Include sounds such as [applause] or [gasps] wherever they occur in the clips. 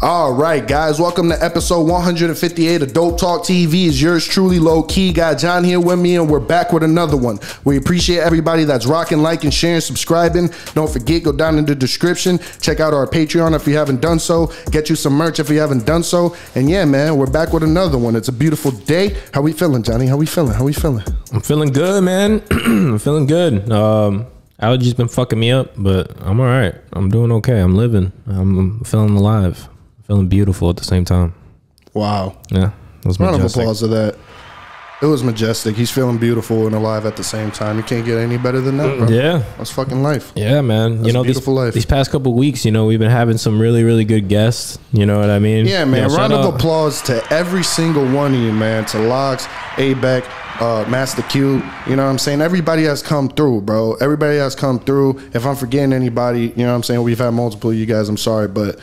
All right, guys, welcome to episode 158 of Dope Talk TV. Is yours truly low key? Got John here with me, and we're back with another one. We appreciate everybody that's rocking, liking, sharing, subscribing. Don't forget, go down in the description, check out our Patreon if you haven't done so. Get you some merch if you haven't done so. And yeah, man, we're back with another one. It's a beautiful day. How we feeling, Johnny? How we feeling? How we feeling? I'm feeling good, man. [clears throat] I'm feeling good. Um, allergies been fucking me up, but I'm all right. I'm doing okay. I'm living. I'm, feeling alive. feeling beautiful at the same time. Wow. Yeah, it was Round of applause to that. It was majestic. He's feeling beautiful and alive at the same time. You can't get any better than that, bro. Yeah, That's fucking life. yeah, man. That's you know, beautiful these, life. these past couple weeks, you know, we've been having some really, really good guests. You know what I mean? Yeah, man. You know, Round of applause to every single one of you, man. To Locks, Abeck, uh, Master Q. You know what I'm saying? Everybody has come through, bro. Everybody has come through. If I'm forgetting anybody, you know what I'm saying? We've had multiple of you guys. I'm sorry, but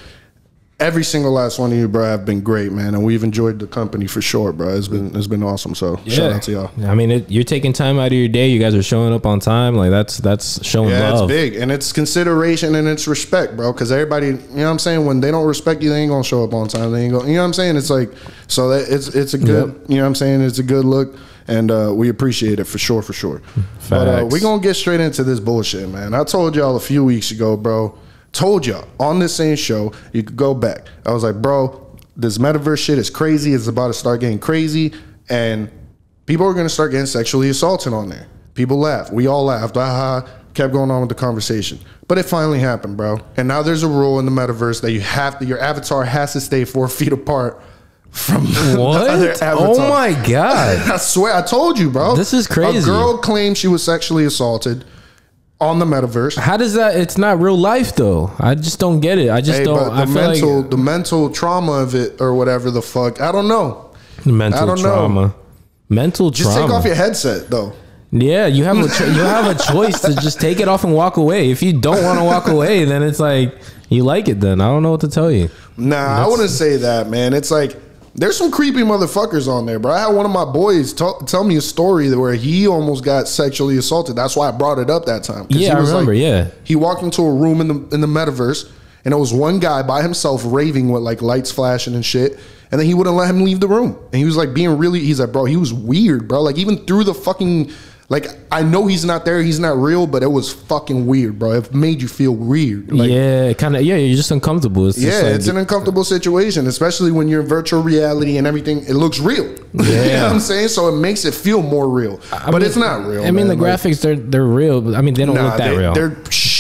every single last one of you, bro, have been great, man. And we've enjoyed the company for sure, bro. It's been it's been awesome. So shout out to y'all. I mean, it, you're taking time out of your day. You guys are showing up on time. Like that's that's showing Yeah, love. it's big and it's consideration and it's respect, bro. Because everybody, you know what I'm saying, when they don't respect you, they ain't gonna show up on time. They ain't gonna, you know what I'm saying. It's like so that it's it's a good, you know what I'm saying. It's a good look, and uh, we appreciate it for sure, for sure. But uh, Facts. we gonna get straight into this bullshit, man. I told y'all a few weeks ago, bro. Told y'all on this same show, you could go back. I was like, bro, this metaverse shit is crazy. It's about to start getting crazy, and people are going to start getting sexually assaulted on there. People laughed. We all laughed. Aha. Kept going on with the conversation. But it finally happened, bro. And now there's a rule in the metaverse that you have to, your avatar has to stay four [laughs] feet apart from [laughs] What? other oh avatar. Oh my god! [laughs] I swear, I told you, bro. This is crazy. A girl claimed she was sexually assaulted on the metaverse. How does that? It's not real life though. I just don't get it. I just Hey, don't. I the mental, like the mental trauma of it, or whatever the fuck, I don't know. mental I don't know. trauma. Mental Just trauma. Just take off your headset, though. Yeah, you have a cho- you have a [laughs] choice to just take it off and walk away. If you don't want to walk away, then it's like you like it. Then I don't know what to tell you. Nah, I wouldn't say that, man. It's like there's some creepy motherfuckers on there, bro. I had one of my boys tell tell me a story where he almost got sexually assaulted. That's why I brought it up that time. Yeah, he I was remember, yeah. he walked into a room in the in the metaverse, and it was one guy by himself raving with like lights flashing and shit. And then he wouldn't let him leave the room, and he was like being really. He's like, bro, he was weird, bro. Like even through the fucking. Like I know he's not there, he's not real, but it was fucking weird, bro. It made you feel weird. Like, yeah, kind of. Yeah, you're just uncomfortable. It's just yeah, like, it's an uncomfortable situation, especially when you're in virtual reality and everything. It looks real. [laughs] you know what I'm saying? So it makes it feel more real, I but mean- it's not real. I mean, the man. Like, graphics they're they're real. But I mean, they don't nah, look that they, real. They're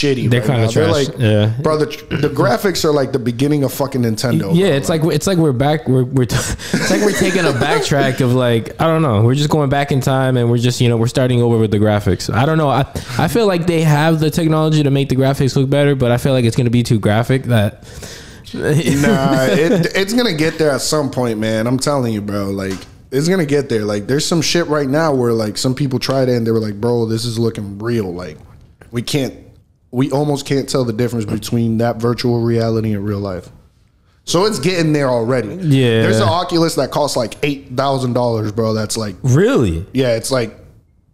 shitty. They're right now. They're trash. like, Yeah. bro. The, graphics are like the beginning of fucking Nintendo. yeah, bro. it's like it's like we're back. We're we're t- [laughs] it's like we're taking a backtrack of like I don't know. We're just going back in time and we're just you know we're starting over with the graphics. I don't know. I I feel like they have the technology to make the graphics look better, but I feel like it's gonna be too graphic. That [laughs] nah, it, it's gonna get there at some point, man. I'm telling you, bro. Like, it's gonna get there. Like, there's some shit right now where like some people tried it and they were like, bro, this is looking real. Like, we can't, we almost can't tell the difference between that virtual reality and real life. So it's getting there already. Yeah. There's an Oculus that costs like eight thousand dollars, bro. That's like, really. yeah, it's like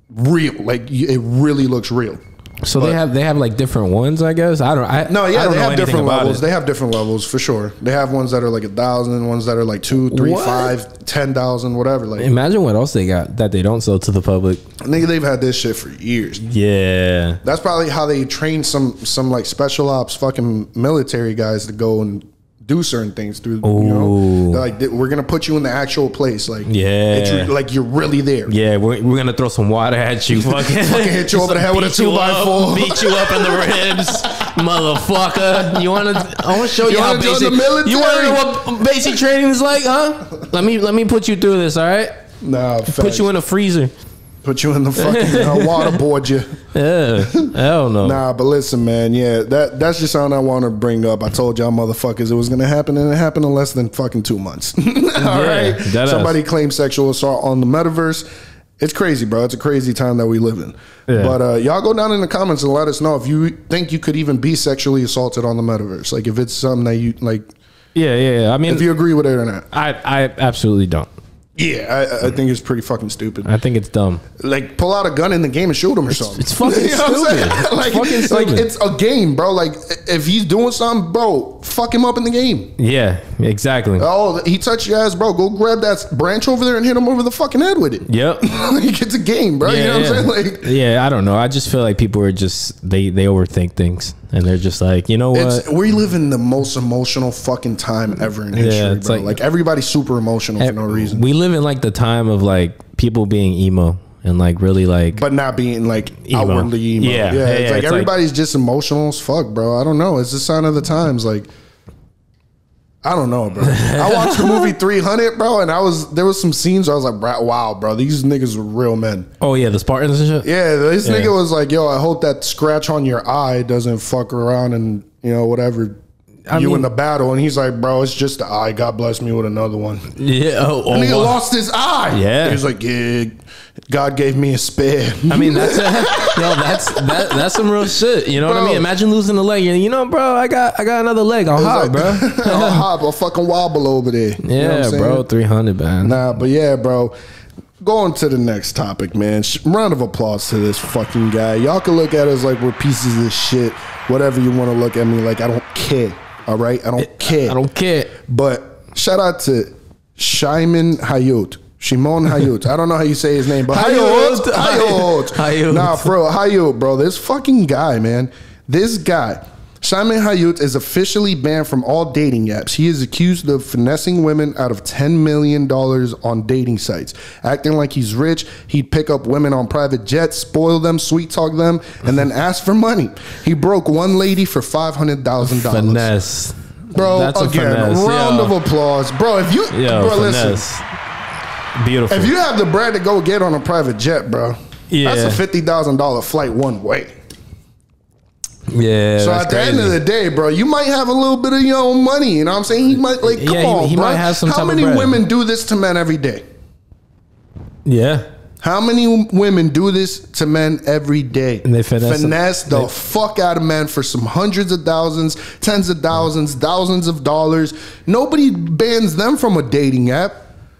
real. Like, it really looks real. So they have they have like different ones, I guess. I don't. I No, yeah, don't they have different levels. it. They have different levels for sure. They have ones that are like a thousand, ones that are like two, three, What? five, ten thousand, whatever. Like, Imagine what else they got that they don't sell to the public. nigga, they've had this shit for years. Yeah. That's probably how they train some some like special ops fucking military guys to go and do certain things through. You know, like we're gonna put you in the actual place. Like, Yeah. re- like you're really there. Yeah, we're, we're gonna throw some water at you. [laughs] Fucking, Fucking hit you over the head with a you two by up, four. Beat you up in the ribs, [laughs] motherfucker. You wanna? I wanna show you, You how basic. You wanna know what basic training is like, huh? Let me let me put you through this. All right. Nah, Put facts. you in a freezer. Put you in the fucking uh, [laughs] waterboard you. Yeah. Hell no. Nah, but listen, man. Yeah, that that's just something I want to bring up. I told y'all motherfuckers it was gonna happen, and it happened in less than fucking two months. [laughs] All right, dead somebody claimed sexual assault on the metaverse. It's crazy, bro. It's a crazy time that we live in. Yeah. But uh, y'all go down in the comments and let us know if you think you could even be sexually assaulted on the metaverse. Like if it's something that you like, Yeah, yeah. yeah. I mean, if you agree with it or not. I I absolutely don't. Yeah, I, I think it's pretty fucking stupid. I think it's dumb. Like, pull out a gun in the game and shoot him or something. it's fucking [laughs] what I'm stupid. like, It's fucking like it's a game, bro. Like, if he's doing something, bro, fuck him up in the game. Yeah, exactly. Oh, he touched your ass, bro. Go grab that branch over there and hit him over the fucking head with it. Yep. [laughs] like, it's a game, bro. you know what I'm saying? Like, yeah, I don't know. I just feel like people are just they they overthink things, and they're just like, you know what? It's, we live in the most emotional fucking time ever in history, it's bro. like- Like, everybody's super emotional for no reason, We live in like the time of like people being emo and like really like but not being like Emo. outwardly emo. Yeah, Yeah, yeah, it's yeah, like it's like- everybody's just emotional as fuck, bro. I don't know. It's a sign of the times. Like, I don't know, bro. I [laughs] watched the movie 300, bro, and I was there was some scenes where I was like, wow, bro, these niggas were real men. oh yeah, the Spartans and shit. Yeah, this Yeah. nigga was like, yo, I hope that scratch on your eye doesn't fuck around and you know whatever. I you mean- in the battle, and he's like, "Bro, it's just the eye. God bless me with another one." Yeah. Oh, oh, Nigga wow. lost his eye. Yeah. He was like, yeah, God gave me a spare. I mean, that's [laughs] yo, that's that, that's some real shit. You know what I mean? Imagine losing a leg. You know, bro, I got I got another leg. I'll hop, bro. [laughs] I'll [laughs] hop, I'll fucking wobble over there. You know Yeah, bro, three hundred, man. Nah, but yeah, bro. Going to the next topic, man. Round of applause to this fucking guy. Y'all can look at us like we're pieces of shit. Whatever you want to look at me like, I don't care. All right, I don't care. I don't care. But shout out to Shimon Hayut. Shimon Hayut. I don't know how you say his name, but Hayut. Hayut. [laughs] Hayut. Hayut. Nah, bro, Hayut, bro. This fucking guy, man. This guy, Shimon Hayut, is officially banned from all dating apps. He is accused of finessing women out of $10 million on dating sites. Acting like he's rich, he'd pick up women on private jets, spoil them, sweet talk them, and then [laughs] ask for money. He broke one lady for $500,000. Finesse. Bro, That's a finesse, round yo. of applause. Bro, if you Yo, bro, listen. finesse. Beautiful. If you have the bread to go get on a private jet, bro, Yeah. that's a fifty thousand dollar flight one way. Yeah. So at the crazy. end of the day, bro, you might have a little bit of your own money. You know what I'm saying? He might like, come Yeah, he- on, he bro. might have some How many women do this to men every day? yeah. How many women do this to men every day? And they finesse them. the They- fuck out of men for some hundreds of thousands, tens of thousands, thousands of dollars. Nobody bans them from a dating app.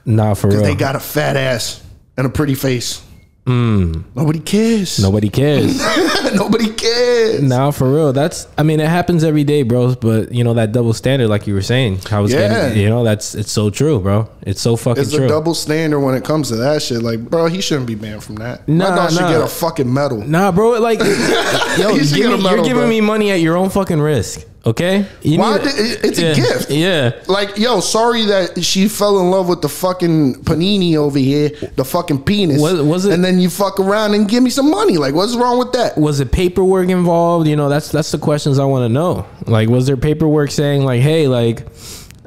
Nah, for real. They got a fat ass and a pretty face. Mm. Nobody cares. Nobody cares. [laughs] Nobody cares. Nah, for real. That's. I mean, it happens every day, bros. But you know that double standard, like you were saying, I was Yeah. getting. You know, that's it's so true, bro. It's so fucking It's true. a double standard when it comes to that shit. Like, bro, he shouldn't be banned from that. My Nah, dog should get a fucking medal. Nah, bro. Like, [laughs] yo, me, medal, you're giving bro. me money at your own fucking risk. Okay. You Why need- did- it- it's a gift. Yeah. Like, yo, sorry that she fell in love with the fucking panini over here, the fucking penis. Was- was it- And then you fuck around and give me some money. Like, what's wrong with that? Was it paperwork involved? You know, that's that's the questions I want to know. Like, was there paperwork saying like, hey, like.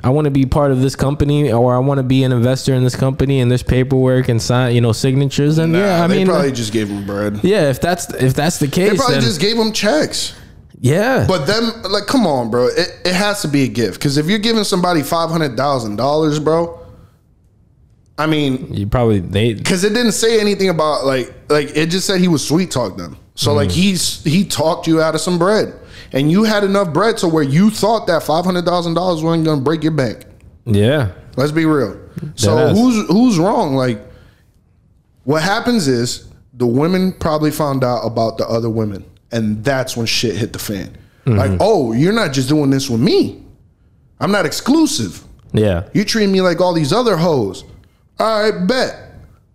I want to be part of this company, or I want to be an investor in this company, and there's paperwork and sign, you know, signatures, and yeah, I they mean, probably just gave him bread. yeah, if that's if that's the case, They probably just gave him checks. Yeah, But them, like, come on, bro. It, it has to be a gift. Because if you're giving somebody $500,000, bro, I mean, you probably they because it didn't say anything about like like it just said he was sweet talk them. So like Mm. he's he talked you out of some bread, and you had enough bread to where you thought that five hundred thousand dollars wasn't gonna break your bank. yeah Let's be real. So Deadass. who's who's wrong? Like what happens is the women probably found out about the other women, and that's when shit hit the fan. Mm-hmm. Like, oh, you're not just doing this with me. I'm not exclusive. yeah You treat me like all these other hoes. All right, bet.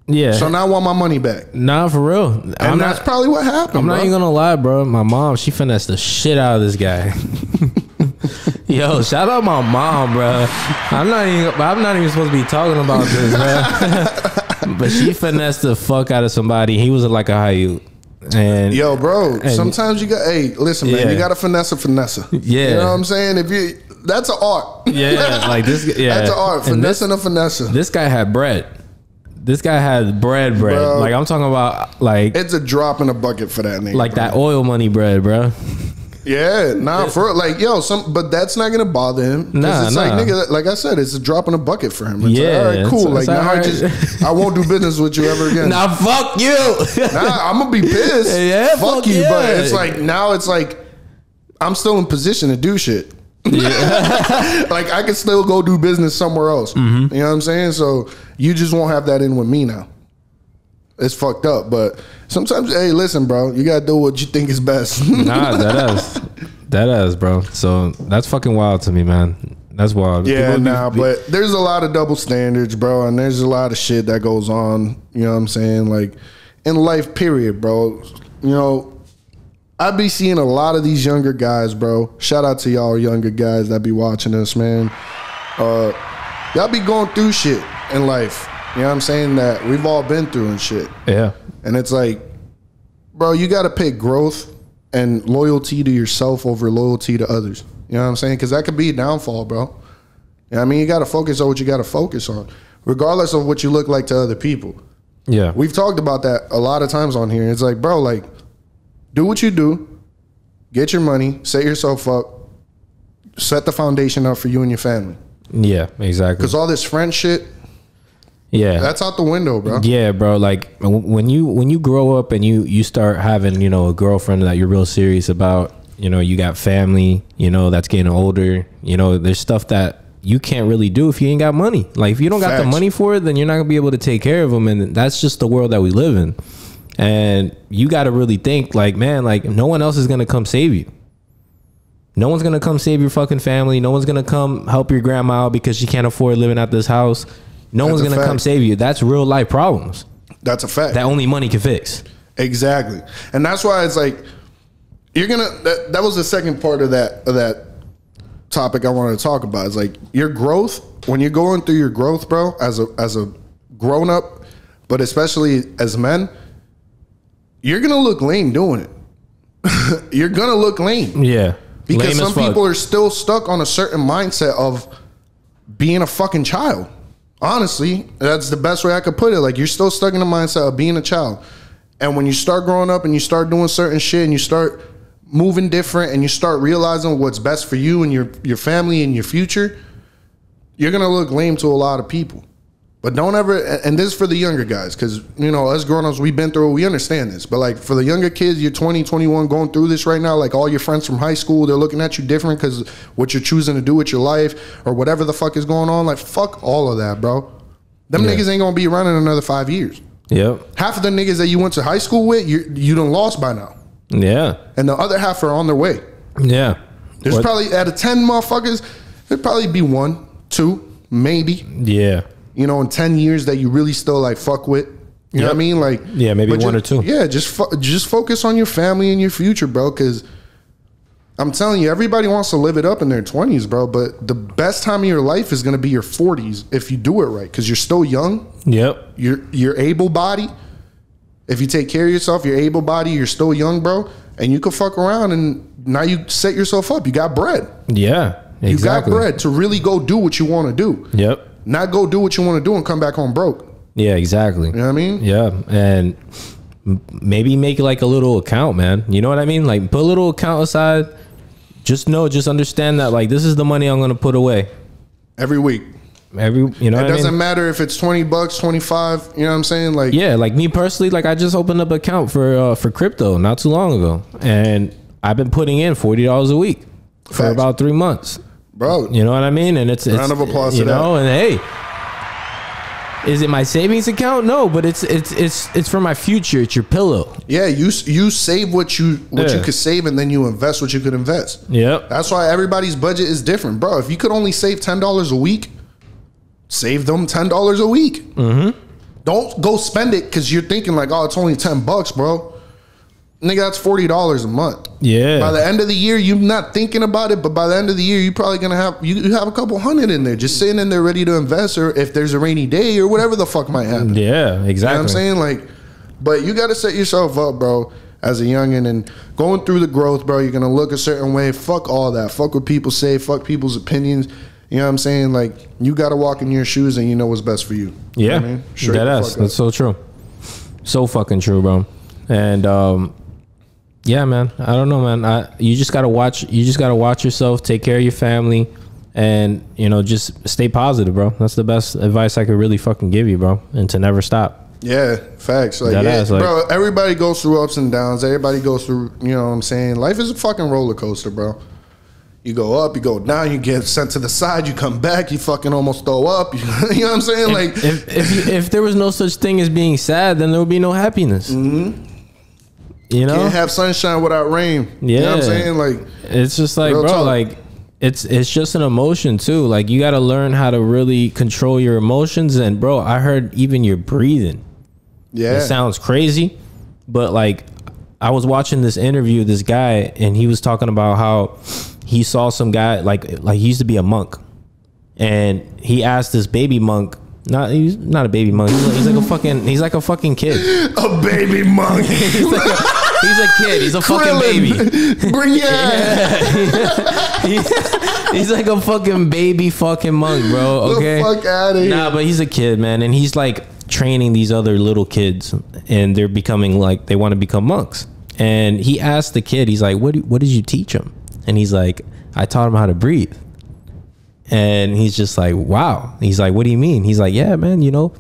yeah. So now I want my money back. nah, for real. And I'm that's not. probably what happened. I'm not bro. even gonna lie, bro. My mom, she finessed the shit out of this guy. [laughs] Yo, shout out my mom, bro. I'm not even. I'm not even supposed to be talking about this, bro. [laughs] but she finessed the fuck out of somebody. He was like a Hayut, and Yo, bro. sometimes you got. Hey, listen, man. Yeah. You got to finesse a finesse. Yeah. You know what I'm saying? If you, that's an art. yeah, like this. [laughs] Yeah, That's an art. Finesse And this, Finessing a finesse. this guy had bread. This guy had bread, bread. Bro. Like I'm talking about, like It's a drop in a bucket for that nigga. like bro. that oil money bread, bro. Yeah, nah, for like yo, some, but that's not gonna bother him. Nah, it's nah. like nigga, like I said, it's a drop in a bucket for him. It's Yeah, like, all right, cool. it's like now I just, I won't do business with you ever again. Now fuck you. Nah, I'm gonna be pissed. [laughs] Yeah, fuck fuck you. But it's like now it's like I'm still in position to do shit. Yeah. [laughs] like I can still go do business somewhere else. Mm-hmm. You know what I'm saying? So you just won't have that in with me now. It's fucked up, but sometimes, hey, listen, bro, you gotta do what you think is best. [laughs] Nah, that is that is, bro. So that's fucking wild to me, man. That's wild. Yeah, People nah, be- but there's a lot of double standards, bro, and there's a lot of shit that goes on. You know what I'm saying? Like in life, period, bro. You know, I be seeing a lot of these younger guys, bro. Shout out to y'all younger guys that be watching us, man. Uh, y'all be going through shit in life. You know what I'm saying? That we've all been through and shit. yeah, And it's like, bro, you got to pick growth and loyalty to yourself over loyalty to others. You know what I'm saying? Because that could be a downfall, bro. You know what I mean? You got to focus on what you got to focus on, regardless of what you look like to other people. yeah, We've talked about that a lot of times on here. It's like, bro, like, do what you do, get your money, set yourself up, set the foundation up for you and your family. yeah, exactly. Because all this friend shit, Yeah, that's out the window, bro. Yeah, bro. Like when you when you grow up and you you start having you know a girlfriend that you're real serious about. You know, you got family. You know that's getting older. You know, there's stuff that you can't really do if you ain't got money. Like if you don't got the money for it, then you're not gonna be able to take care of them, and that's just the world that we live in. And you got to really think like, man, like no one else is gonna come save you. No one's gonna come save your fucking family. No one's gonna come help your grandma out because she can't afford living at this house. No That's one's gonna fact. come save you. That's real life problems That's a fact. that only money can fix. Exactly, and that's why it's like you're gonna. That, that was the second part of that of that topic I wanted to talk about. Is like your growth when you're going through your growth, bro. As a as a grown up, but especially as men, you're gonna look lame doing it. [laughs] you're gonna look lame Yeah, because Lame some people are still stuck on a certain mindset of being a fucking child. Honestly, that's the best way I could put it. Like you're still stuck in the mindset of being a child. And when you start growing up and you start doing certain shit and you start moving different and you start realizing what's best for you and your your family and your future, you're gonna look lame to a lot of people. But don't ever, and this is for the younger guys, because, you know, us grown ups, we've been through it, we understand this. But like for the younger kids, you're 20, 21, going through this right now, like all your friends from high school, they're looking at you different because what you're choosing to do with your life or whatever the fuck is going on. Like, fuck all of that, bro. Them Yeah. niggas ain't gonna be around in another five years. Yep. Half of the niggas that you went to high school with, you, you done lost by now. Yeah. And the other half are on their way. Yeah. There's What- probably, out of 10 motherfuckers, there'd probably be one, two, maybe Yeah. You know, in ten years that you really still like fuck with. You know what I mean? Like, Yeah, maybe one ju- or two. Yeah, just fo- just focus on your family and your future, bro. Because I'm telling you, everybody wants to live it up in their twenties, bro. But the best time of your life is going to be your forties if you do it right. Because you're still young, Yep. you're you're able body. If you take care of yourself, you're able body. You're still young, bro, and you can fuck around. And now you set yourself up. You got bread. Yeah. exactly. You got bread to really go do what you want to do. Yep. Not go do what you want to do and come back home broke. Yeah. Exactly. You know what I mean? Yeah, and maybe make like a little account, man. You know what I mean? Like put a little account aside. Just know, just understand that like this is the money I'm gonna put away Every week. every. You know It doesn't mean? matter if it's 20 bucks, 25, you know what I'm saying? Like, Yeah, like me personally, like I just opened up an account for uh, for crypto not too long ago, and I've been putting in forty dollars a week for Facts. about three months. Bro, You know what I mean? And it's, it's Round of applause You to that. know, and hey, is it my savings account? No, but it's it's it's it's for my future. It's your pillow. yeah, you you save what you what you could save and then you invest what you could invest. Yep. That's why everybody's budget is different, bro. If you could only save $10 a week, save them $10 a week. Mm-hmm. Don't go spend it because you're thinking like, oh, it's only 10 bucks, bro. Nigga, that's $40 a month. Yeah. By the end of the year, you're not thinking about it, but by the end of the year, you're probably gonna have you, you have a couple hundred in there just sitting in there ready to invest, or if there's a rainy day or whatever the fuck might happen. You yeah. know Exactly. what I'm saying? Like, but you gotta set yourself up, bro, as a youngin' and going through the growth, bro, you're gonna look a certain way. Fuck all that. Fuck what people say, fuck people's opinions. You know what I'm saying? Like, you gotta walk in your shoes and you know what's best for you. You know Yeah, I mean? Straight that ass. up. That's so true. So fucking true, bro. And um, yeah, man. I don't know, man. I you just gotta watch. You just gotta watch yourself. Take care of your family, and you know, just stay positive, bro. That's the best advice I could really fucking give you, bro. And to never stop. Yeah, facts. Like, yeah, ass, like- bro, everybody goes through ups and downs. Everybody goes through, you know what I'm saying? Life is a fucking roller coaster, bro. You go up, you go down, you get sent to the side, you come back, you fucking almost throw up. [laughs] You, know what I'm saying? Like, if if, you, if there was no such thing as being sad, then there would be no happiness. Mm-hmm. You know, can't have sunshine without rain. You know what I'm saying? Like, it's just like, bro, talk. like it's it's just an emotion too. Like you got to learn how to really control your emotions. And bro, I heard even your breathing. yeah. It sounds crazy, but like I was watching this interview, this guy, and he was talking about how he saw some guy like like he used to be a monk, and he asked this baby monk. Not he's not a baby monk. He's like, he's like a fucking he's like a fucking kid. a baby monkey. [laughs] He's like a, he's a kid. He's a fucking baby. [laughs] Bring your ass [laughs] he's like a fucking baby fucking monk, bro. Okay. the fuck out of here. Nah, but he's a kid, man, and he's like training these other little kids, and they're becoming like they want to become monks. And he asked the kid, he's like, "What? do- What did you teach him?" And he's like, "I taught him how to breathe." And he's just like, "Wow." He's like, "What do you mean?" He's like, "Yeah, man. You know,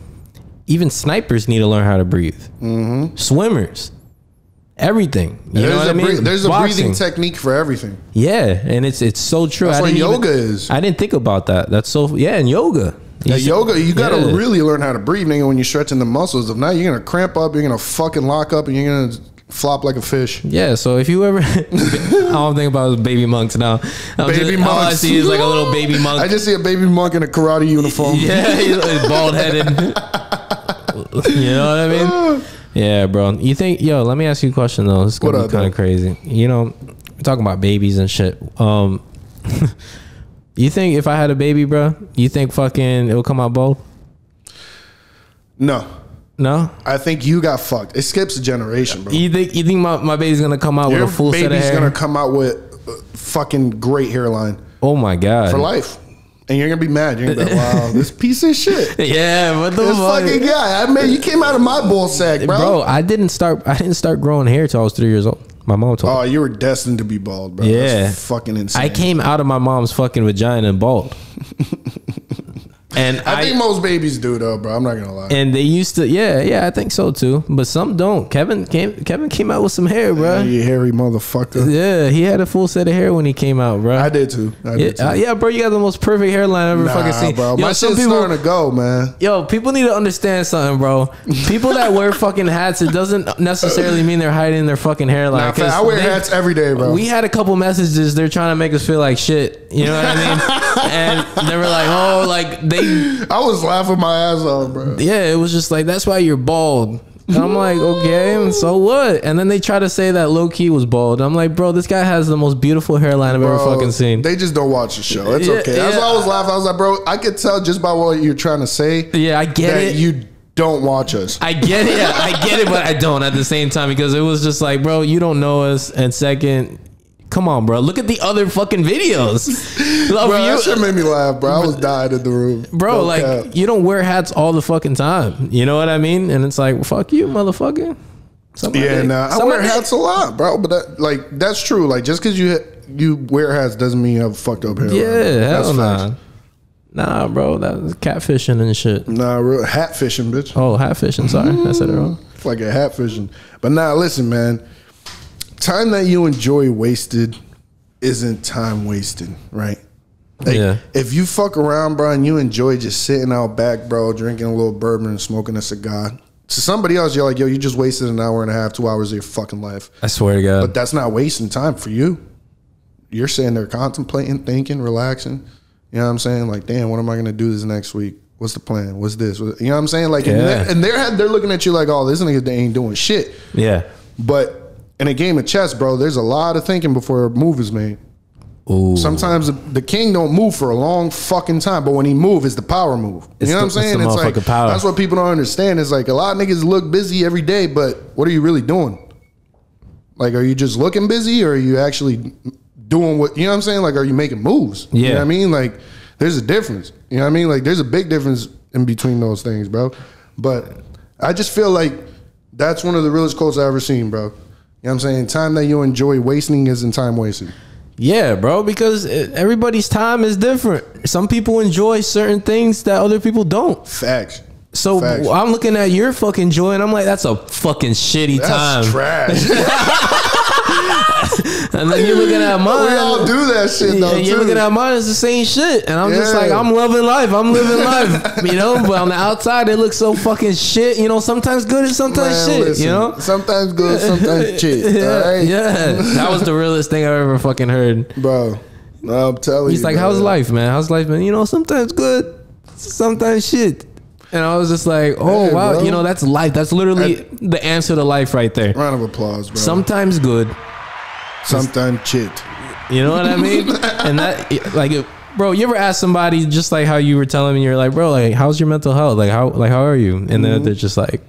even snipers need to learn how to breathe. Mm-hmm. Swimmers." Everything, you there's know what a I mean. bre- there's a breathing technique for everything. Yeah, and it's it's so true. That's I what didn't even- yoga is. I didn't think about that. That's so yeah, and yoga. Yoga, you gotta yeah. really learn how to breathe, nigga, when you're stretching the muscles. If not, you're gonna cramp up, you're gonna fucking lock up, and you're gonna flop like a fish. Yeah, so if you ever, [laughs] I don't think about baby monks now. I'm Baby just, All I monks. see is like a little baby [laughs] monk. I just see a baby monk in a karate uniform. [laughs] yeah, he's, bald headed. you know what I mean? Yeah, bro. You think? Yo, let me ask you a question though. It's gonna What be kind of crazy. You know, we're talking about babies and shit. Um, you think if I had a baby, bro, you think fucking it will come out bald? No, No. I think you got fucked. It skips a generation, bro. You think you think my, my baby's gonna come out Your with a full set of hair? baby's gonna come out with fucking great hairline oh my god. for life, and you're gonna be mad. You're gonna be like, "Wow, this piece of shit." [laughs] Yeah, what the This fuck? fucking guy. I mean, you came out of my ball sack, bro. bro, I didn't start. I didn't start growing hair till I was three years old. My mom told oh, me. Oh, you were destined to be bald, bro. Yeah. That's fucking insane. I came out of my mom's fucking vagina and bald. [laughs] and I I, think most babies do though, bro. I'm not gonna lie. and they used to. Yeah, yeah, I think so too. But some don't. Kevin came. Kevin came out with some hair, bro. you hairy motherfucker. Yeah, he had a full set of hair when he came out, bro. I did too. I yeah, did too. uh, yeah, bro, you got the most perfect hairline I've ever nah, fucking seen. bro. Yo, My some shit's people, starting to go, man. Yo, people need to understand something, bro. People that wear [laughs] fucking hats, it doesn't necessarily mean they're hiding their fucking hairline. Nah, I wear they- hats every day, bro. We had a couple messages. They're trying to make us feel like shit. You know what I mean? [laughs] and they were like, "Oh, like they, [gasps] I was laughing my ass off, bro. yeah." It was just like that's why you're bald. And I'm like, okay, so what? And then they try to say that low key was bald. I'm like, bro, this guy has the most beautiful hairline I've ever fucking seen. They just don't watch the show. It's Yeah, okay. That's yeah. why I was laughing. I was like, bro, I could tell just by what you're trying to say yeah, I get that it. you don't watch us. I get it. I get it, but I don't at the same time because it was just like, bro, you don't know us. And second, come on, bro, look at the other fucking videos. [laughs] Bro, you- that shit made me laugh, bro. I was dying in the room. bro, No like cap. you don't wear hats all the fucking time. You know what I mean? And it's like, well, fuck you, motherfucker. My Yeah, nah. I wear hats a lot, bro. But that, like, that's true. Like, just because you you wear hats doesn't mean you have fucked up hair. Yeah, hell that's nah. facts. Nah, bro, that was catfishing and shit. Nah, real hat fishing, bitch. Oh, hat fishing. Sorry, I said it wrong. It's like a hat fishing. But now, listen, man. Time that you enjoy wasted isn't time wasted, right? Like, Yeah. If you fuck around, bro, and you enjoy just sitting out back, bro, drinking a little bourbon and smoking a cigar, to somebody else, you're like, yo, you just wasted an hour and a half, two hours of your fucking life. I swear to God. But that's not wasting time for you. You're sitting there contemplating, thinking, relaxing. You know what I'm saying? Like, damn, what am I gonna do this next week? What's the plan? What's this? You know what I'm saying? Like, and Yeah. their, in their head, they're looking at you like, oh, this nigga they ain't doing shit. yeah. But in a game of chess, bro, there's a lot of thinking before a move is made. Ooh. Sometimes the, the king don't move for a long fucking time, but when he move, it's the power move. You It's know what I'm saying? it's the like power. that's what people don't understand. It's like a lot of niggas look busy every day, but what are you really doing? Like, are you just looking busy, or are you actually doing what you know? what I'm saying? Like, are you making moves? you know Yeah. what I mean? Like, there's a difference. You know what I mean? Like, there's a big difference in between those things, bro. But I just feel like that's one of the realest quotes I've ever seen, bro. You know what I'm saying? Time that you enjoy wasting isn't time wasted. Yeah, bro, because everybody's time is different. Some people enjoy certain things that other people don't. Facts. So Facts. I'm looking at your fucking joy, and I'm like, that's a fucking shitty That's time. trash. [laughs] [laughs] and then you're looking at mine. we all do that shit though. and you're too. looking at mine, it's the same shit. And I'm just like, I'm loving life. I'm living life. [laughs] You know, but on the outside, it looks so fucking shit. You know, sometimes good and sometimes Man, shit. listen, you know? sometimes good, sometimes [laughs] shit. Yeah, right, yeah. That was the realest thing I've ever fucking heard. bro. I'm telling He's you. He's like, man. "How's life, man? How's life, man? You know, sometimes good, sometimes shit." And I was just like, "Oh Hey, wow, bro. you know, that's life. That's literally the answer to life right there. Round of applause, bro. Sometimes good, sometimes shit. you know what I mean? [laughs] and that, like, bro, you ever ask somebody just like how you were telling me, you're like, bro, like, how's your mental health? Like, how, like, how are you? And Mm-hmm. then they're just like,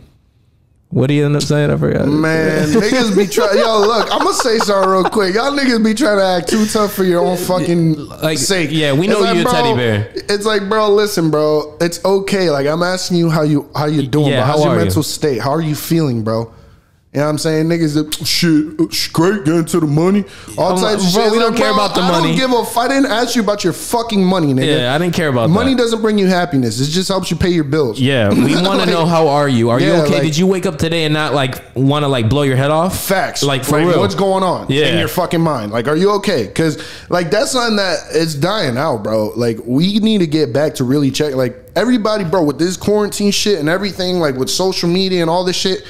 what do you end up saying? I forgot. Man, [laughs] niggas be trying. Yo, look, I'm gonna say something real quick. Y'all niggas be trying to act too tough for your own fucking Like, sake. yeah, we know It's you a bro, teddy bear. It's like, bro, listen, bro. It's okay. Like, I'm asking you how you how you doing. Yeah, bro. how How's your are you? mental state? How are you feeling, bro? You know what I'm saying? Niggas, that, oh, shit, oh, it's great, getting to the money. All I'm types like, of bro, shit. we don't care about the I money. don't give a f- I didn't ask you about your fucking money, nigga. Yeah, I didn't care about Money that. doesn't bring you happiness. It just helps you pay your bills. Yeah, [laughs] we want to Like- know how are you? Are you okay? like- Did you wake up today and not like want to like blow your head off? Facts. Like for real. what's going on Yeah. in your fucking mind? Like, are you okay? Because like that's something that it's dying out, bro. Like we need to get back to really check. Like everybody, bro, with this quarantine shit and everything, like with social media and all this shit.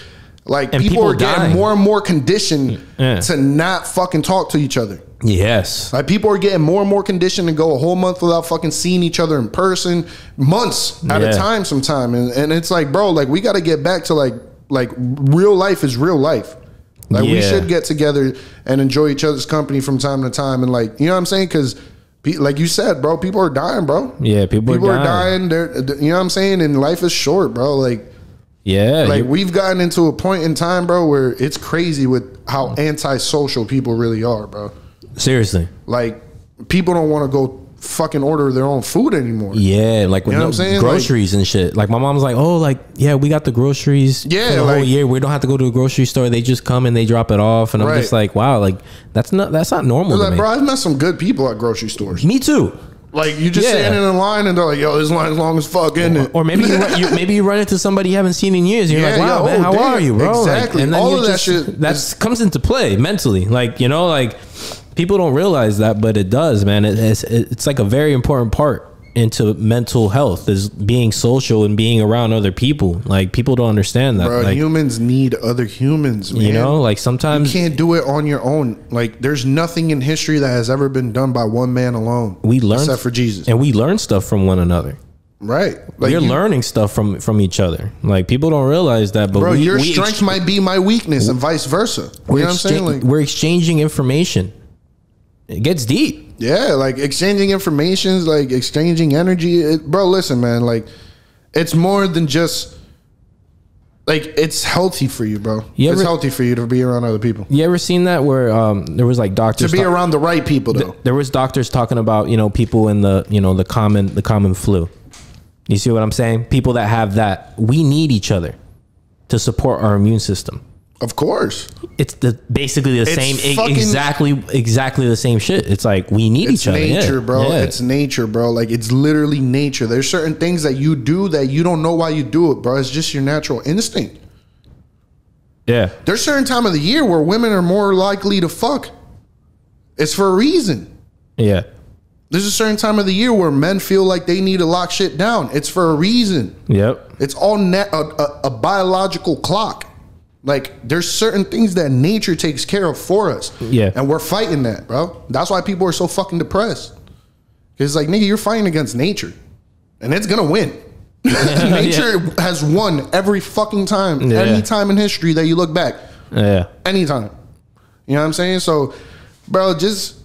Like people, people are getting more and more conditioned Yeah. to not fucking talk to each other. Yes. Like people are getting more and more conditioned to go a whole month without fucking seeing each other in person, months at Yeah. a time, sometime. And and it's like, bro, like we got to get back to like like real life is real life. Like we should get together and enjoy each other's company from time to time, and like you know what I'm saying? Because like you said, bro, people are dying, bro. Yeah, people, People are are dying. dying. They're, you know what I'm saying? And life is short, bro. Like, Yeah, like we've gotten into a point in time, bro, where it's crazy with how antisocial people really are, bro. seriously. Like people don't want to go fucking order their own food anymore. Yeah, like with You know no I'm saying? groceries and shit. Like my mom's like, oh, like yeah, we got the groceries Yeah, for the whole year. We don't have to go to a grocery store. They just come and they drop it off, and I'm Right. just like, wow, like that's not that's not normal Like, bro, I've met some good people at grocery stores. Me too. Like you just Yeah. standing in line and they're like, "Yo, this line's long as fuck, isn't it?" Or maybe you, run, you [laughs] maybe you run into somebody you haven't seen in years. And you're Yeah, like, wow, man, oh, how damn. are you, bro? Like, Exactly. and then All of that shit that's comes into play mentally. Like you know, like people don't realize that, but it does, man. It, it's it's like a very important part into mental health is being social and being around other people. Like people don't understand that. Bro, like humans need other humans, man. you know, like sometimes you can't do it on your own. Like there's nothing in history that has ever been done by one man alone. we learn except for Jesus, and we learn stuff from one another. right? Like We're you- learning stuff from from each other. Like people don't realize that, but bro. we, your we strength might be my weakness, and vice versa. You know what I'm saying? Like, we're exchanging information. It gets deep. Yeah, like exchanging informations, like exchanging energy. It, bro, listen, man, like it's more than just like it's healthy for you, bro. You it's ever- healthy for you to be around other people. You ever seen that where um, there was like doctors To be around the right people though. there was doctors talking about you know people in the you know the common the common flu. You see what I'm saying? People that have that, we need each other to support our immune system. Of course. It's the basically the It's same fucking- exactly exactly the same shit. It's like we need each other. nature, Yeah. bro. Yeah. It's nature, bro. Like it's literally nature. There's certain things that you do that you don't know why you do it, bro. It's just your natural instinct. yeah. There's certain time of the year where women are more likely to fuck. It's for a reason. Yeah. There's a certain time of the year where men feel like they need to lock shit down. It's for a reason. Yep. It's all na- a, a, a biological clock. Like there's certain things that nature takes care of for us. Yeah. And we're fighting that, bro. That's why people are so fucking depressed. Cause like nigga, you're fighting against nature. And it's gonna win. [laughs] [laughs] nature has won every fucking time. Yeah. Any time in history that you look back. Yeah. Anytime. You know what I'm saying? So, bro, just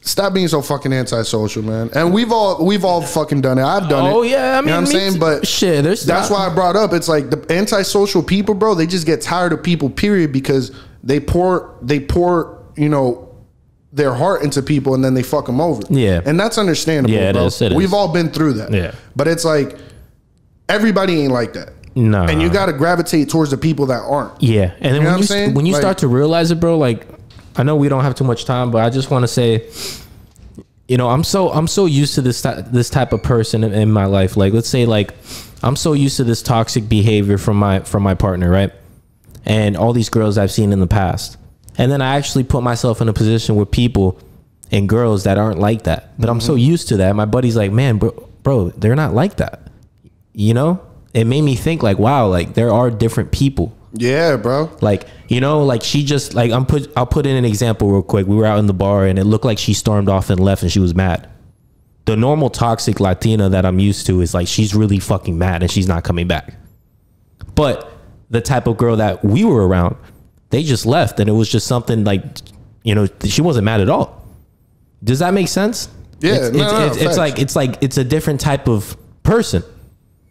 stop being so fucking antisocial, man. And we've all we've all fucking done it. I've done it. Oh yeah, I mean, you know I'm me saying? too. But shit, there's that's not- why I brought up. It's like the antisocial people, bro. They just get tired of people, period, because they pour they pour you know their heart into people and then they fuck them over. Yeah. and that's understandable. Yeah, it bro. is, it We've is. all been through that. Yeah. but it's like everybody ain't like that. Nah. and you got to gravitate towards the people that aren't. Yeah, and then know when you saying? when you Like- start to realize it, bro, like I know we don't have too much time, but I just want to say, you know, I'm so I'm so used to this this type of person in, in my life. Like, let's say, like I'm so used to this toxic behavior from my from my partner, right? And all these girls I've seen in the past, And then I actually put myself in a position with people and girls that aren't like that. But I'm so Mm-hmm. used to that. My buddy's like, man, bro, bro, they're not like that. You know? It made me think like, wow, like there are different people. Yeah, bro. Like, you know, like she just like I'm put I'll put in an example real quick. We were out in the bar and it looked like she stormed off and left and she was mad. The normal toxic Latina that I'm used to is like she's really fucking mad and she's not coming back. But the type of girl that we were around, they just left and it was just something like you know, she wasn't mad at all. Does that make sense? Yeah, it's, no, it's, no, it's, it's like it's like it's a different type of person.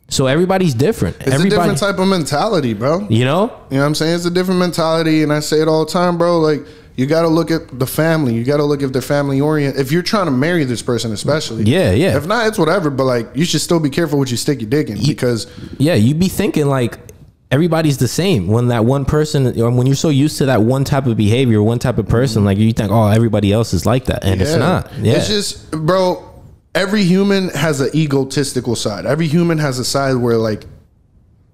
So everybody's different. It's Everybody, a different type of mentality, bro. you know? You know what I'm saying? It's a different mentality, and I say it all the time, bro. Like you got to look at the family. You got to look if they're family oriented. If you're trying to marry this person, especially. Yeah, yeah. If not, it's whatever. But like, you should still be careful what you stick your dick in because Yeah, you'd be thinking like everybody's the same when that one person or when you're so used to that one type of behavior, one type of person, like you think, oh, everybody else is like that, and it's not. Yeah, It's just, bro. Every human has an egotistical side. Every human has a side where like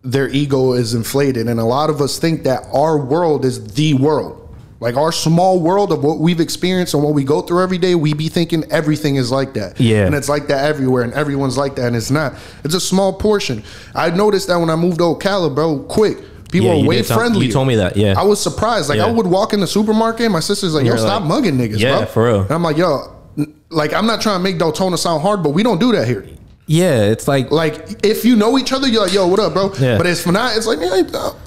their ego is inflated, and a lot of us think that our world is the world. Like our small world of what we've experienced and what we go through every day, we be thinking everything is like that. Yeah. And it's like that everywhere, and everyone's like that, and it's not. It's a small portion. I noticed that when I moved to Ocala, bro, quick. People Yeah, are way friendly. you told me that, yeah. I was surprised. Like Yeah. I would walk in the supermarket, and my sister's like, "Yo, You're stop like- mugging niggas, Yeah, bro." for real. And I'm like, "Yo, like I'm not trying to make Deltona sound hard, but we don't do that here. yeah. It's like Like if you know each other, you're like, "Yo, what up, bro?" Yeah. But if not, it's like, man,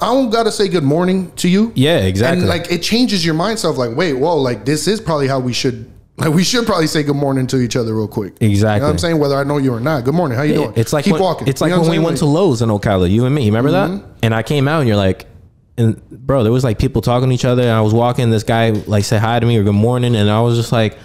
I don't gotta say good morning to you. Yeah, exactly. And like it changes your mindset of like, wait, whoa, like this is probably how we should. [laughs] Like we should probably say good morning to each other real quick. Exactly. You know what I'm saying? Whether I know you or not. Good morning. How you doing? it's like keep when, walking. It's You like know when we went to? Lowe's in Ocala, you and me. You remember Mm-hmm. that? And I came out, and you're like, and bro, there was like people talking to each other, and I was walking. This guy like said hi to me or good morning, and I was just like.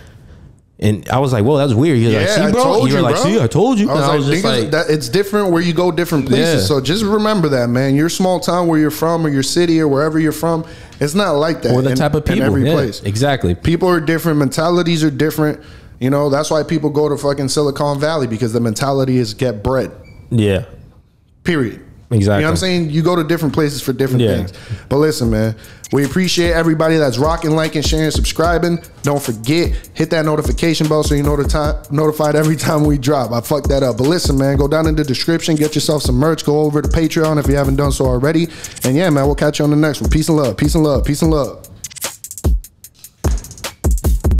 And I was like, "Whoa, that's weird." He was like, Yeah, "See, bro," you were like, bro. "See, I told you." I was and like, I was just like, that, it's different where you go different places. Yeah. So just remember that, man. Your small town where you're from, or your city, or wherever you're from, it's not like that. or the in- type of people in people. every yeah, place. exactly. People are different. Mentalities are different. You know, that's why people go to fucking Silicon Valley because the mentality is get bread. Yeah, Period. Exactly. You know what I'm saying? You go to different places for different Yeah. things. But listen, man, we appreciate everybody that's rocking, liking, sharing, subscribing. Don't forget, hit that notification bell so you know the time notified every time we drop. I fucked that up. But listen, man, go down in the description, get yourself some merch, go over to Patreon if you haven't done so already. And yeah, man, we'll catch you on the next one. Peace and love. Peace and love. Peace and love.